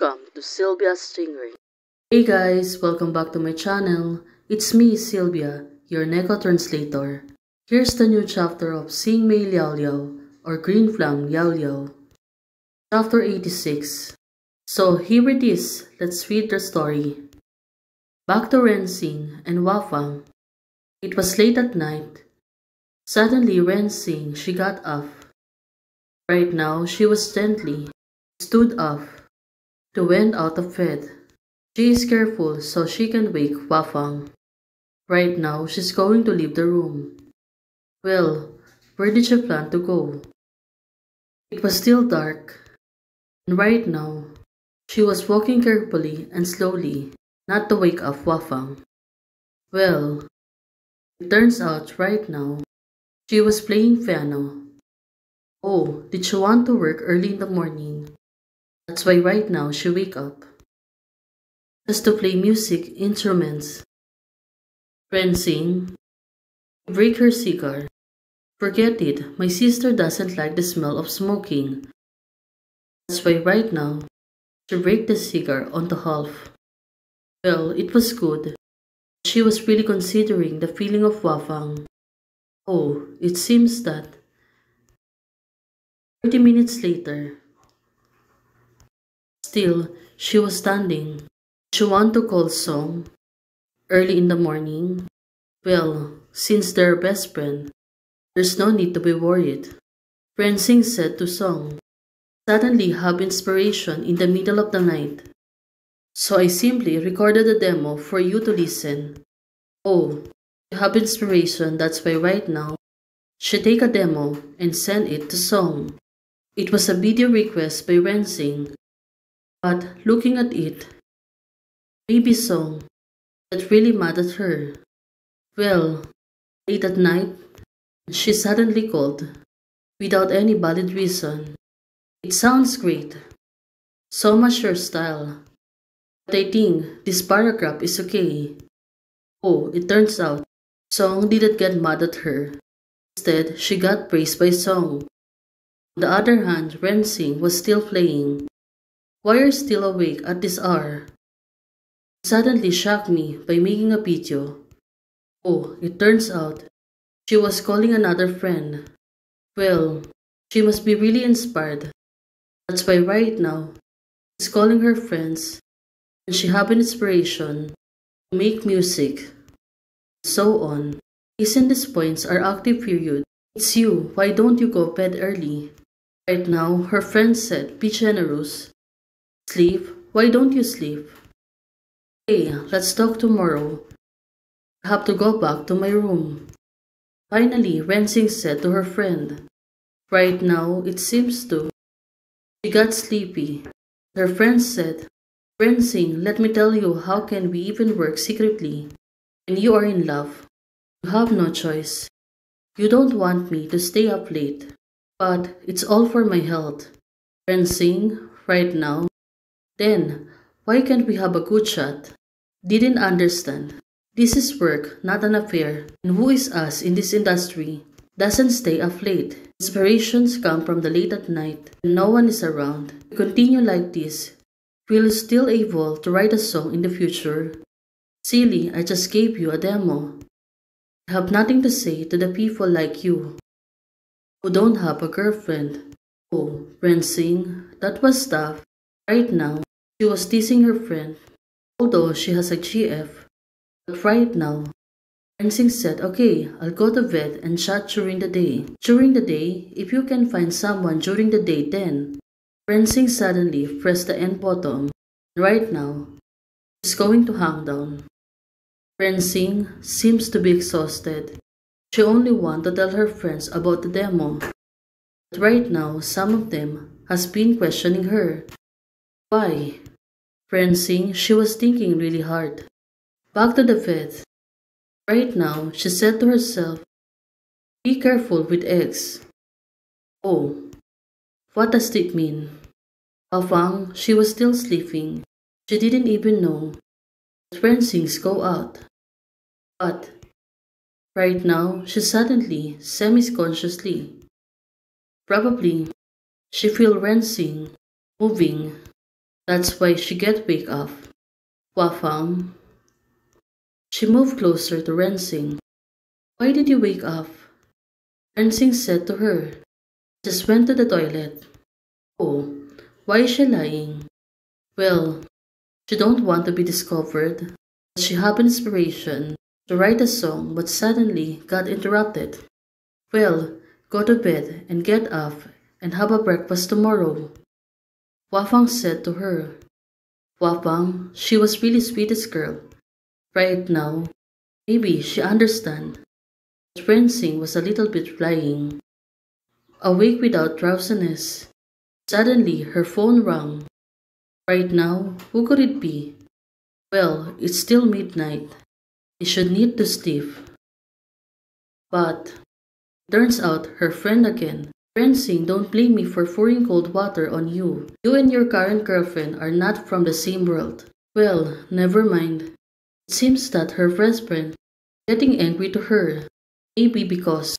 Welcome to Sylvia's Stingray. Hey guys, welcome back to my channel. It's me, Sylvia, your Neko translator. Here's the new chapter of Qing Mei Liao Liao or Green Plum Liao Liao. Chapter 86. So here it is, let's read the story. Back to Rensing and Wafang. It was late at night. Suddenly Rensing, she got up. Right now, she was gently stood up to went out of bed. She is careful so she can wake Wafang. Right now, she's going to leave the room. Well, where did she plan to go? It was still dark, and right now, she was walking carefully and slowly, not to wake up Wafang. Well, it turns out right now, she was playing piano. Oh, did she want to work early in the morning? That's why right now she wake up. Just to play music instruments. Rensing. Break her cigar. Forget it, my sister doesn't like the smell of smoking. That's why right now, she break the cigar on the half. Well, it was good. She was really considering the feeling of Wafang. Oh, it seems that 30 minutes later, Still, she was standing. She wanted to call Song. Early in the morning. Well, since they're best friends, there's no need to be worried. Rensing said to Song. Suddenly have inspiration in the middle of the night. So I simply recorded a demo for you to listen. Oh, you have inspiration, that's why right now, she take a demo and send it to Song. It was a video request by Ren Rensing but looking at it, baby song that really mad at her. Well, late at night, she suddenly called, without any valid reason. It sounds great. So much your style. But I think this paragraph is okay. Oh, it turns out, Song didn't get mad at her. Instead, she got praised by Song. On the other hand, Rensing was still playing. Why are you still awake at this hour? He suddenly shocked me by making a video. Oh, it turns out she was calling another friend. Well, she must be really inspired. That's why right now, she's calling her friends and she have an inspiration to make music. So on. Isn't these points our active period? It's you, why don't you go bed early? Right now, her friend said, be generous Sleep? Why don't you sleep? Hey, let's talk tomorrow. I have to go back to my room. Finally, Rensing said to her friend. Right now, it seems to. She got sleepy. Her friend said, Rensing, let me tell you how can we even work secretly. When you are in love, you have no choice. You don't want me to stay up late, but it's all for my health. Rensing, right now, then, why can't we have a good shot? Didn't understand. This is work, not an affair. And who is us in this industry? Doesn't stay up late. Inspirations come from the late at night when no one is around. We continue like this. We'll still able to write a song in the future. Silly, I just gave you a demo. I have nothing to say to the people like you who don't have a girlfriend. Oh, Rensing, that was tough. Right now, she was teasing her friend, although she has a GF. But right now, Rensing said, okay, I'll go to bed and chat during the day. During the day, if you can find someone during the day then. Rensing suddenly pressed the end button. Right now, she's going to hang down. Rensing seems to be exhausted. She only wants to tell her friends about the demo. But right now, some of them has been questioning her. Why? Rensing, she was thinking really hard. Back to the vet. Right now, she said to herself, Be careful with eggs. Oh, what does it mean? Wafang, she was still sleeping. She didn't even know that Rensings go out. But, right now, she suddenly, semi-consciously, probably, she feel Rensing moving That's why she get wake up. Wafang. She moved closer to Rensing. Why did you wake up? Rensing said to her. Just went to the toilet. Oh, why is she lying? Well, she don't want to be discovered. She had inspiration to write a song but suddenly got interrupted. Well, go to bed and get up and have a breakfast tomorrow. Wafang said to her. Wafang, she was really sweetest girl. Right now, maybe she understand. But Rensing was a little bit flying. Awake without drowsiness. Suddenly, her phone rang. Right now, who could it be? Well, it's still midnight. He should need to sleep. But, turns out her friend again. Rensing, don't blame me for pouring cold water on you. You and your current girlfriend are not from the same world. Well, never mind. It seems that her friend getting angry to her. Maybe because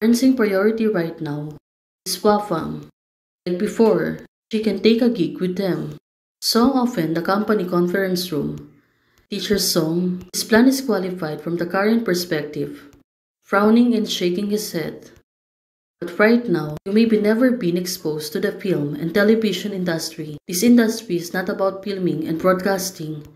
Rensing priority right now is Wafang. Like before, she can take a gig with them. So often the company conference room. Teacher Song, his plan is qualified from the current perspective. Frowning and shaking his head. But right now, you may be never been exposed to the film and television industry. This industry is not about filming and broadcasting.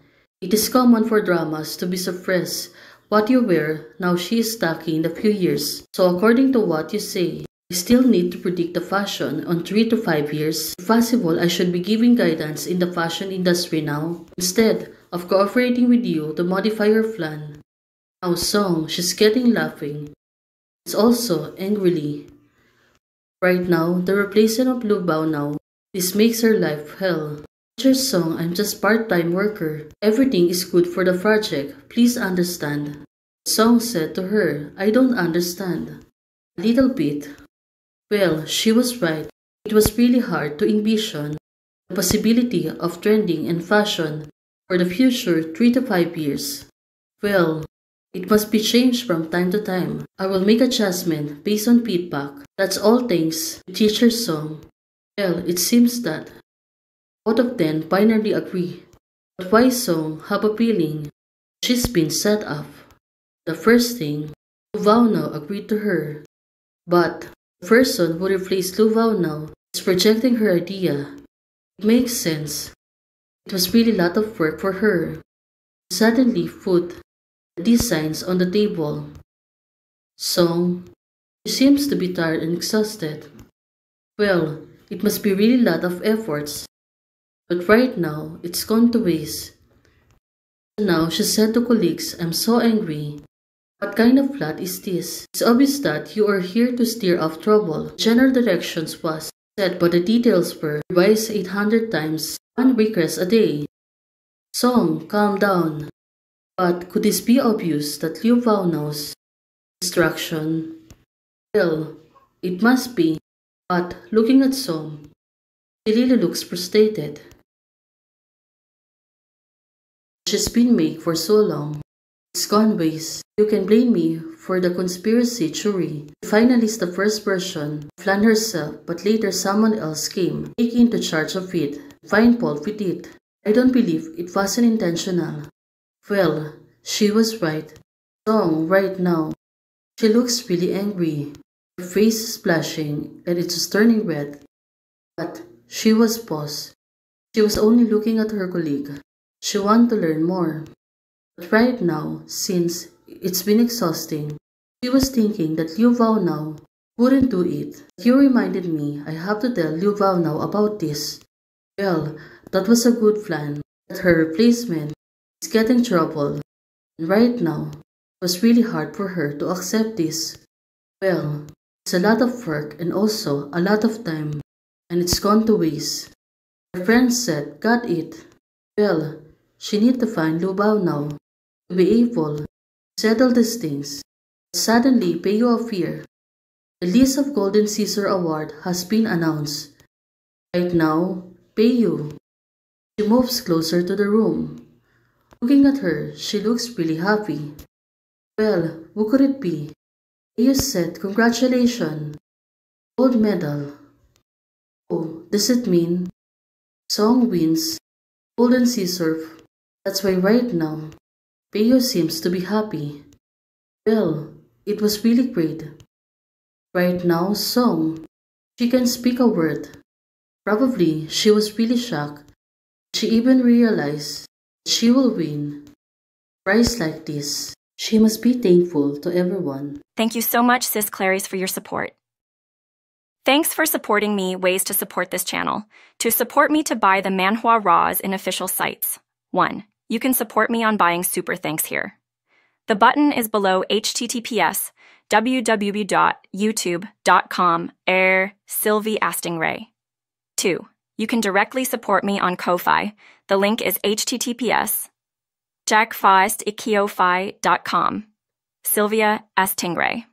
It is common for dramas to be suppressed. What you wear, now she is tacky in a few years. So according to what you say, I still need to predict the fashion on 3 to 5 years. If possible, I should be giving guidance in the fashion industry now, instead of cooperating with you to modify your plan. Now Song, she's getting laughing. It's also angrily. Right now, the replacement of Lu Bao now. This makes her life hell. Teacher Song, I'm just part-time worker. Everything is good for the project. Please understand. Song said to her, I don't understand. A little bit. Well, she was right. It was really hard to envision the possibility of trending and fashion for the future 3 to 5 years. Well, it must be changed from time to time. I will make a adjustment based on feedback. That's all thanks to Teacher Song. Well, it seems that both of them finally agree. But why Song have a feeling she's been set up? The first thing, Lu Vaunao agreed to her. But the person who replaced Lu Vaunao is projecting her idea. It makes sense. It was really a lot of work for her. Suddenly, food these signs on the table. Song, she seems to be tired and exhausted. Well, it must be really a lot of efforts. But right now, it's gone to waste. Now she said to colleagues, I'm so angry. What kind of plot is this? It's obvious that you are here to steer off trouble. General directions was set, but the details were revised 800 times, one request a day. Song, calm down. But could this be obvious that Liu Vaonao's instruction? Well, it must be, but looking at Song, she really looks frustrated. She's been made for so long. It's gone waste. You can blame me for the conspiracy theory. Finally, the first version planned herself, but later someone else came, taking the charge of it. Find fault with it. I don't believe it wasn't intentional. Well, she was right. Song, right now. She looks really angry. Her face is blushing and it's turning red. But she was paused. She was only looking at her colleague. She wanted to learn more. But right now, since it's been exhausting, she was thinking that Liu Vaunao wouldn't do it. You reminded me I have to tell Liu Vaunao about this. Well, that was a good plan. That her replacement get in trouble. And right now, it was really hard for her to accept this. Well, it's a lot of work and also a lot of time, and it's gone to waste. Her friend said, got it. Well, she need to find Lu Bao now to be able to settle these things. Suddenly, Peyo appeared. The list of Golden Caesar Award has been announced. Right now, Peyo. She moves closer to the room. Looking at her, she looks really happy. Well, who could it be? You said congratulations. Gold medal. Oh, does it mean Song wins Golden Sea Surf. That's why right now, Peyo seems to be happy. Well, it was really great. Right now, Song, she can speak a word. Probably she was really shocked. She even realized she will win. Prize like this, she must be thankful to everyone. Thank you so much, Sis Clarice, for your support. Thanks for supporting me. Ways to support this channel. To support me to buy the Manhua Raws in official sites. 1. You can support me on buying Super Thanks here. The button is below https www.youtube.com air Sylvie Astingray. 2. You can directly support me on Ko-Fi. The link is https jackfeistikiofi.com. Sylvia Astingray.